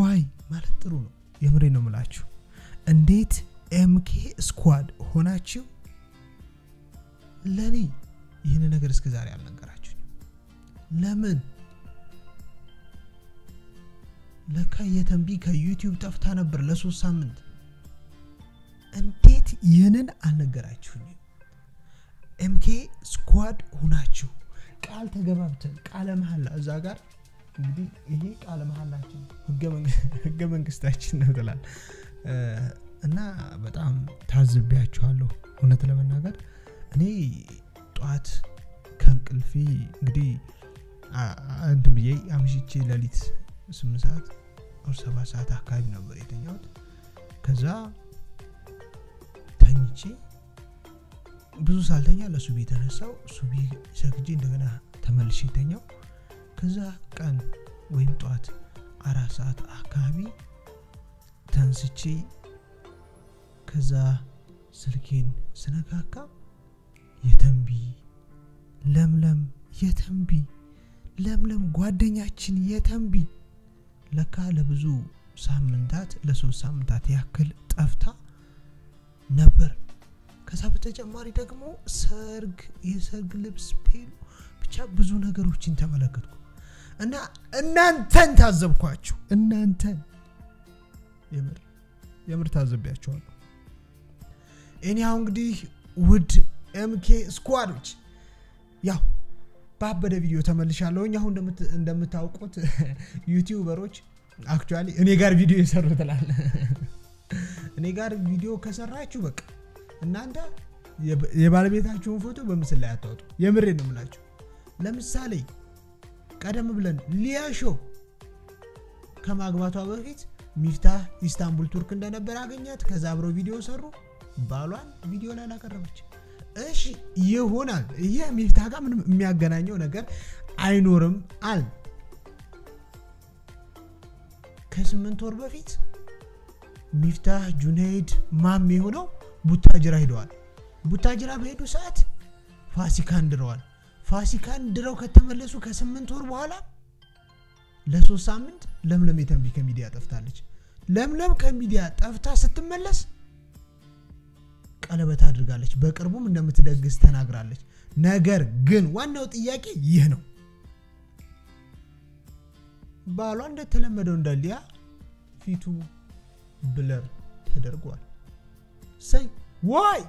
ዋይ ማለት ጥሩ ነው። የምሬ ነው ምላችሁ። እንዴት MK Squad ሆናችሁ ለእኔ ይህን ነገር እስከ ዛሬ አልነገራችሁ? ለምን ለካ የትቢ ከዩቲዩብ ጠፍታ ነበር ለሶስት ሳምንት። እንዴት ይህንን አልነገራችሁኝ? MK Squad ሆናችሁ ቃል ተገባብተን ቃለ መሀላ እዛ ጋር እንግዲህ ይሄ ቃለ መሀላችን ህገ መንግስታችን ነው ትላል እና በጣም ታዝቢያችኋለሁ። እውነት ለመናገር እኔ ጠዋት ከእንቅልፌ እንግዲህ እንትን ብዬ አምሽቼ ሌሊት ስምንት ሰዓት ወር ሰባት ሰዓት አካባቢ ነበር የተኛሁት። ከዛ ተኝቼ ብዙ ሳልተኛ ለሱቢ የተነሳው ሱቢ ሰግጄ እንደገና ተመልሼ ተኛው። ከዛ ቀን ወይም ጠዋት አራት ሰዓት አካባቢ ተንስቼ ከዛ ስልኬን ስነካካ የተንቢ ለምለም የተንቢ ለምለም ጓደኛችን የተንቢ ለካ ለብዙ ሳምንታት ለሶስት ሳምንታት ያክል ጠፍታ ነበር። ከዛ በተጨማሪ ደግሞ ሰርግ፣ የሰርግ ልብስ፣ ፔሉ ብቻ ብዙ ነገሮችን ተመለከትኩ እና እናንተን ታዘብኳችሁ። እናንተን የምር የምር ታዘቢያቸዋለሁ። እኔ አሁን እንግዲህ ውድ ኤምኬ ስኳዶች ያው ባበደ ቪዲዮ ተመልሻለሁኝ። አሁን እንደምታውቁት ዩቲዩበሮች actually እኔ ጋር ቪዲዮ የሰሩ ትላል። እኔ ጋር ቪዲዮ ከሰራችሁ በቃ እናንተ የባለቤታችሁን ፎቶ በምስል ላይ አታወጡ። የምሬ ነው የምላችሁ። ለምሳሌ ቀደም ብለን ሊያሾ ከማግባቷ በፊት ሚፍታህ ኢስታንቡል ቱርክ እንደነበር አገኛት። ከዛ አብረው ቪዲዮ ሰሩ። ባሏን ቪዲዮ ላይ አላቀረበች። እሺ ይሆናል። ይህ ሚፍታህ ጋር ምንም የሚያገናኘው ነገር አይኖርም አል ከስምንት ወር በፊት ሚፍታህ ጁነይድ ማሜ ሆነው ቡታጅራ ሂደዋል። ቡታጅራ በሄዱ ሰዓት ፋሲካን ድረዋል። ፋሲካን ድረው ከተመለሱ ከስምንት ወር በኋላ ለሶስት ሳምንት ለምለም የተንቢ ከሚዲያ ጠፍታለች። ለምለም ከሚዲያ ጠፍታ ስትመለስ ቀለበት አድርጋለች። በቅርቡም እንደምትደግስ ተናግራለች። ነገር ግን ዋናው ጥያቄ ይህ ነው። ባሏ እንደተለመደው እንዳሊያ ፊቱ blur ተደርጓል። so why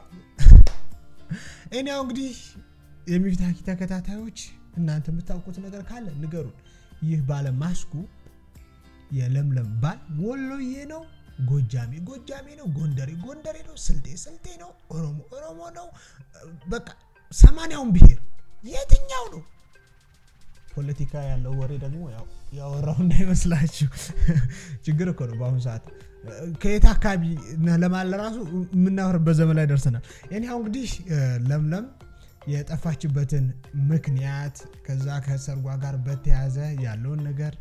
እኔ እንግዲህ የሚፍታህ ኪ ተከታታዮች እናንተ የምታውቁት ነገር ካለ ንገሩን። ይህ ባለ ማስኩ የለምለም ባል ወሎዬ ነው፣ ጎጃሜ ጎጃሜ ነው፣ ጎንደሬ ጎንደሬ ነው፣ ስልጤ ስልጤ ነው፣ ኦሮሞ ኦሮሞ ነው። በቃ ሰማንያውን ብሄር የትኛው ነው? ፖለቲካ ያለው ወሬ ደግሞ ያወራው እንዳይመስላችሁ ችግር እኮ ነው በአሁኑ ሰዓት ከየት አካባቢ ለማለ ራሱ የምናወርበት ዘመን ላይ ደርሰናል። እኒያው እንግዲህ ለምለም የጠፋችበትን ምክንያት ከዛ ከሰርጓ ጋር በተያያዘ ያለውን ነገር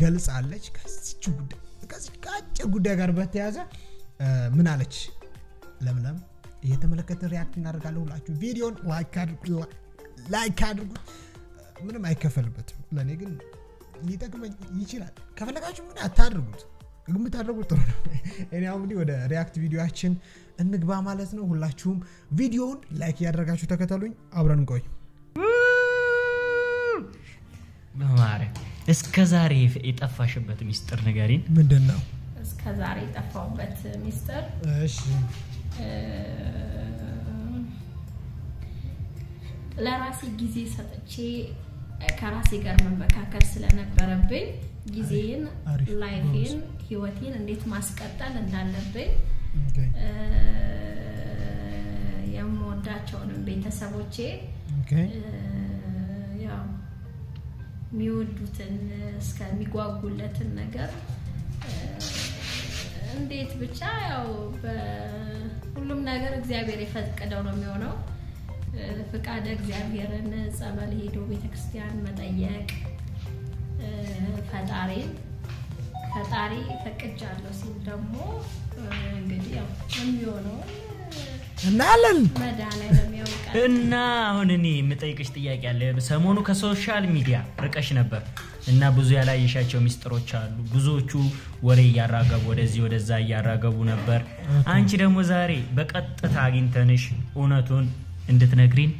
ገልጻለች። ከአጭር ጉዳይ ጋር በተያያዘ ምን አለች ለምለም? እየተመለከትን react እናደርጋለን። ሁላችሁ ቪዲዮን like አድርጉት። ምንም አይከፈልበትም። ለእኔ ግን ሊጠቅመኝ ይችላል። ከፈለጋችሁ ምን አታድርጉት የምታደርጉት ጥሩ ነው። እኔ አሁን እንግዲህ ወደ react ቪዲዮችን እንግባ ማለት ነው። ሁላችሁም ቪዲዮውን like እያደረጋችሁ ተከተሉኝ፣ አብረን እንቆይ። በማርያም እስከ ዛሬ የጠፋሽበት ሚስጥር ንገሪን። ምንድን ነው? እስከ ዛሬ የጠፋውበት ሚስጥር እሺ ለራሴ ጊዜ ሰጥቼ ከራሴ ጋር መመካከል ስለነበረብኝ ጊዜን፣ ላይፌን፣ ህይወቴን እንዴት ማስቀጠል እንዳለብኝ የምወዳቸውንም ቤተሰቦቼ ያው የሚወዱትን እስከሚጓጉለትን ነገር እንዴት ብቻ ያው በሁሉም ነገር እግዚአብሔር የፈቀደው ነው የሚሆነው። ፍቃደ እግዚአብሔርን ጸበል ሄዶ ቤተክርስቲያን መጠየቅ ፈጣሪን ፈጣሪ ፈቅጃለሁ ሲል ደግሞ እንግዲህ ያው የሚሆነው እናያለን። እና አሁን እኔ የምጠይቅሽ ጥያቄ አለ። ሰሞኑ ከ social media ርቀሽ ነበር እና ብዙ ያላየሻቸው ሚስጥሮች አሉ። ብዙዎቹ ወሬ እያራገቡ ወደዚህ ወደዛ እያራገቡ ነበር። አንቺ ደግሞ ዛሬ በቀጥታ አግኝተንሽ እውነቱን እንድትነግሪን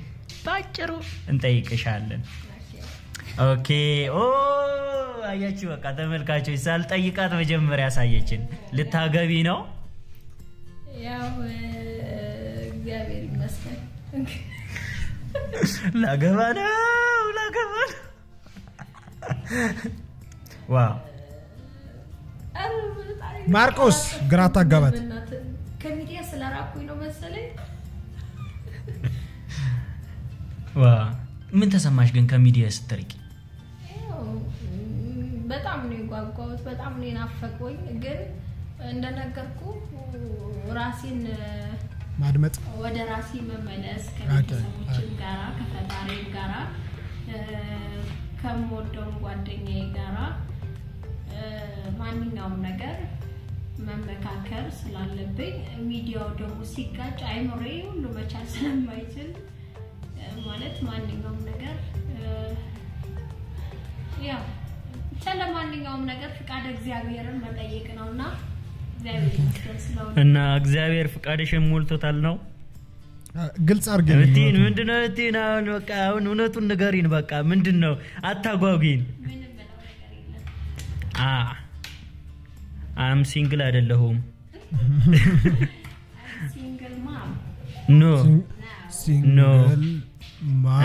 በአጭሩ እንጠይቅሻለን። okay ኦ አያችሁ፣ በቃ ተመልካቾች ሳልጠይቃት መጀመሪያ ያሳየችን ልታገቢ ነው። ያው እግዚአብሔር ይመስገን። ላገባ ነው ላገባ ነው። wow ማርቆስ ግራ አታጋባት። ከሚዲያ ስለራኩኝ ነው መሰለኝ። wow ምን ተሰማሽ ግን ከሚዲያ ስትርቂ? በጣም ነው የጓጓሁት፣ በጣም ነው የናፈቁኝ። ግን እንደነገርኩ ራሴን ማድመጥ? ወደ ራሴ መመለስ ከቤተሰቦችም ጋራ ከፈጣሪም ጋራ ከምወደውም ጓደኛዬ ጋራ ማንኛውም ነገር መመካከር ስላለብኝ ሚዲያው ደግሞ ሲጋጭ አይምሬ ሁሉ መቻል ስለማይችል ማለት ማንኛውም ነገር ለማንኛውም ነገር ፍቃድ እግዚአብሔርን መጠየቅ ነው እና እግዚአብሔር ፍቃድሽን ሞልቶታል ነው? ግልጽ አድርጌ እህቴን ምንድን ነው እህቴን? አሁን በቃ አሁን እውነቱን ንገሪን በቃ። ምንድን ነው አታጓጉኝ um single አይደለሁም። no።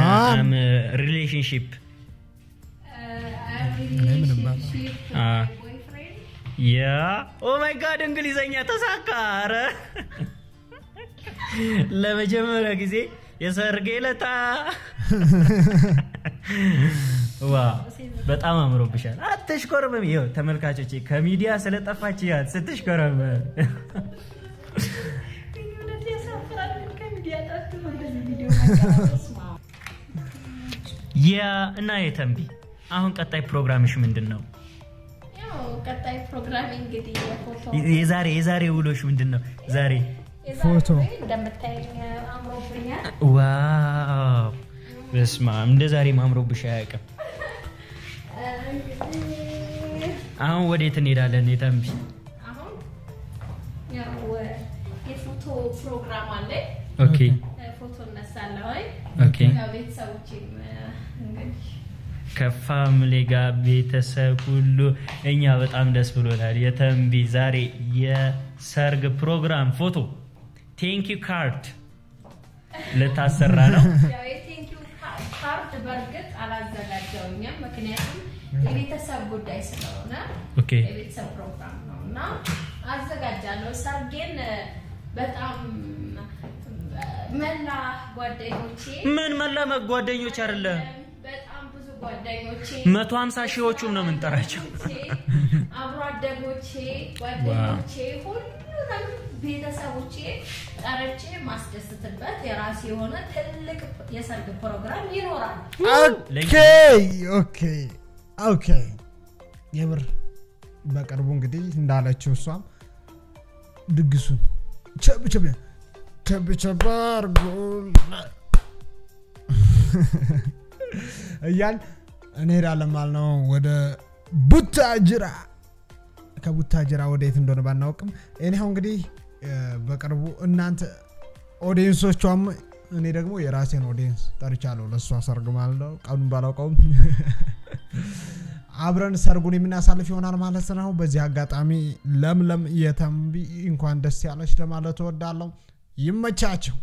um relationship yeah oh my God እንግሊዘኛ ተሳካ። አረ ለመጀመሪያ ጊዜ የሰርጌ ለታ wow በጣም አምሮብሻል። አትሽኮርምም ይኸው ተመልካቾቼ ከሚዲያ ስለጠፋች ያት ስትሽኮረም ያ እና የተንቢ አሁን ቀጣይ ፕሮግራምሽ ምንድን ነው ቀጣይ ፕሮግራም እንግዲህ የፎቶ የዛሬ የዛሬ ውሎሽ ምንድን ነው ዛሬ ፎቶ። እንደምታየኝ አምሮብኛል። ዋው በስማ እንደ ዛሬ ማምሮብሽ አያውቅም አሁን ወዴት እንሄዳለን የተንቢ አሁን ያው የፎቶ ፕሮግራም አለ። okay ፎቶ እነሳለሁ። okay ቤተሰቦቼም እንግዲህ ከ family ጋር ቤተሰብ ሁሉ እኛ በጣም ደስ ብሎናል። የተንቢ ዛሬ የሰርግ ፕሮግራም ፎቶ thank you card ልታሰራ ነው። ካርድ በእርግጥ አላዘጋጀውኝም፣ ምክንያቱም የቤተሰብ ጉዳይ ስለሆነ okay የቤተሰብ ፕሮግራም ነው እና አዘጋጃለሁ። ሰርጌን በጣም መላ ጓደኞቼ ምን መላ ጓደኞች አይደለም መቶ ሀምሳ ሺዎቹም ነው የምንጠራቸው። አብሮ አደጎቼ ጓደኞቼ ሁሉንም ቤተሰቦቼ ጠርቼ ማስደስትበት የራሴ የሆነ ትልቅ የሰርግ ፕሮግራም ይኖራል። okay okay okay የምር በቅርቡ እንግዲህ እንዳለችው እሷም ድግሱን ቸብ ቸብ ቸብ ቸብ አድርጎ እያል እንሄዳለን ማለት ነው። ወደ ቡታጅራ። ከቡታጅራ ወደ የት እንደሆነ ባናውቅም እኔው እንግዲህ በቅርቡ እናንተ audience ኦቿም እኔ ደግሞ የራሴን audience ጠርቻለሁ ለእሷ ሰርግ ማለት ነው። ቀኑን ባላውቀውም አብረን ሰርጉን የምናሳልፍ ይሆናል ማለት ነው። በዚህ አጋጣሚ ለምለም የተንቢ እንኳን ደስ ያለች ለማለት እወዳለሁ። ይመቻቸው